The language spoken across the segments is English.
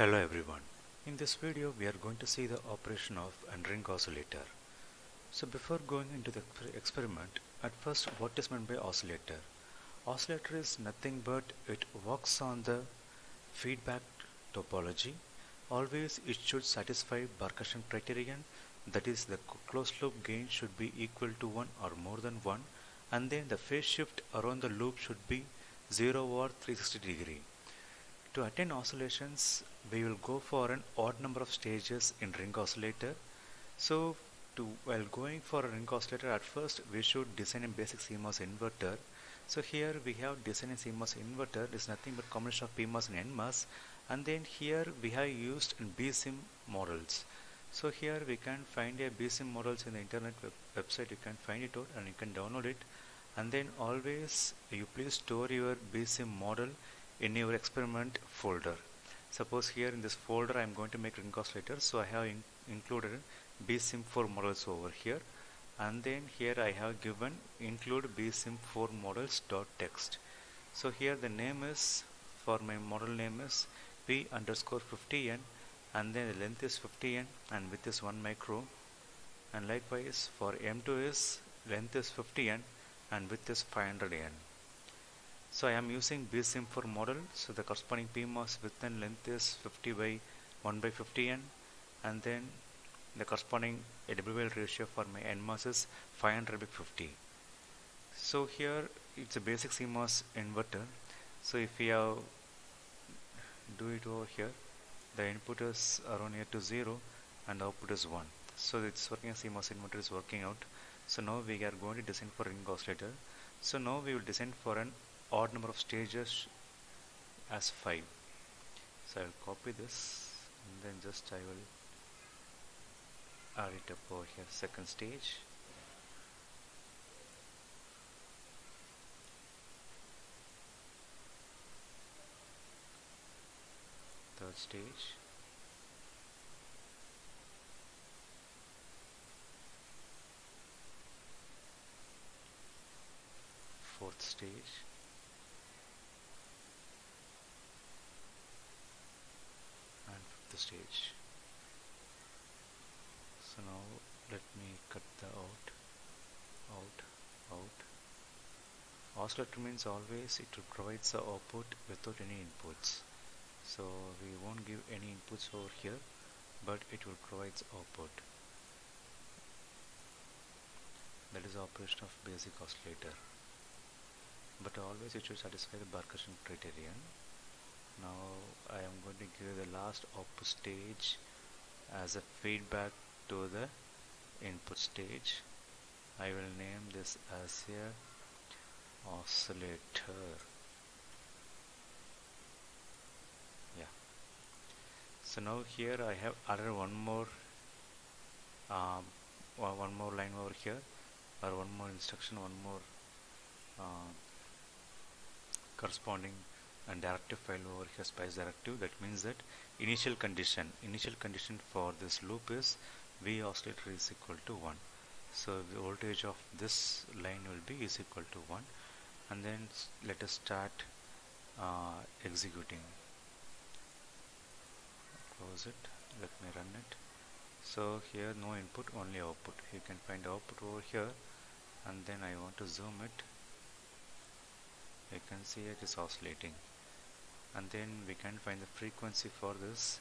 Hello everyone. In this video we are going to see the operation of a ring oscillator. So before going into the experiment, at first what is meant by oscillator? Oscillator is nothing but it works on the feedback topology. Always it should satisfy Barkhausen criterion that is the closed loop gain should be equal to 1 or more than 1 and then the phase shift around the loop should be 0 or 360 degree. To attain oscillations, we will go for an odd number of stages in ring oscillator. So, to while going for a ring oscillator, at first we should design a basic CMOS inverter. So here we have designed a CMOS inverter. It is nothing but combination of PMOS and NMOS. And then here we have used BSIM models. So here we can find a BSIM models in the internet web website. You can find it out and you can download it. And then always you please store your BSIM model in your experiment folder. Suppose here in this folder I am going to make ring oscillator so I have in included bsim4 models over here and then here I have given include bsim4 models dot text. So here the name is for my model name is p underscore 50n and then the length is 50n and width is 1 micro and likewise for m2 is length is 50n and width is 500n. So I am using BSIM4 model. So the corresponding PMOS width and length is 50 by 1 by 50n and then the corresponding WL ratio for my NMOS is 500 by 50. So here it's a basic CMOS inverter. So if we have do it over here, the input is around here to 0 and output is 1. So it's working as CMOS inverter is working out. So now we are going to design for ring oscillator. So now we will design for an odd number of stages as 5 so I will copy this and then just I will add it up over here. Second stage. Third stage. Fourth stage and fifth stage. So now let me cut the out out out. Oscillator means always it will provide the output without any inputs. So we won't give any inputs over here but it will provide the output. That is operation of basic oscillator. But always it should satisfy the Barkhausen criterion now I am going to give the last output stage as a feedback to the input stage. I will name this as a oscillator. Yeah. So now here I have added one more um, one more line over here or one more instruction one more uh, corresponding and directive file over here spice directive. That means that initial condition initial condition for this loop is v oscillator is equal to 1 so the voltage of this line will be is equal to 1 and then let us start uh, executing. Close it. Let me run it. So here no input only output. You can find output over here. And then I want to zoom it. You can see it is oscillating and then we can find the frequency for this.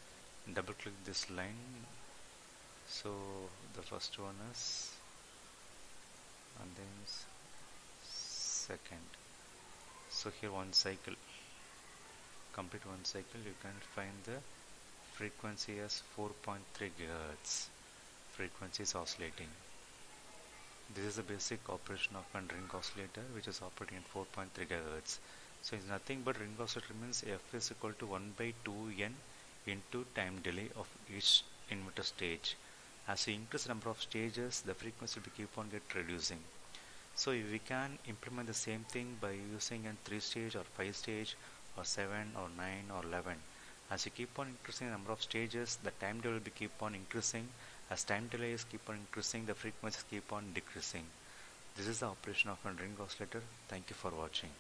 Double click this line. So the first one is and then second. So here one cycle. Complete one cycle. You can find the frequency as 4.3 gigahertz. Frequency is oscillating. This is the basic operation of a ring oscillator which is operating at 4.3 gigahertz so it's nothing but ring oscillator means f is equal to 1 by 2n into time delay of each inverter stage. As you increase the number of stages the frequency will keep on get reducing. So we can implement the same thing by using a 3 stage or 5 stage or 7 or 9 or 11 as you keep on increasing the number of stages the time delay will be keep on increasing. As time delays keep on increasing the frequencies keep on decreasing. This is the operation of a ring oscillator. Thank you for watching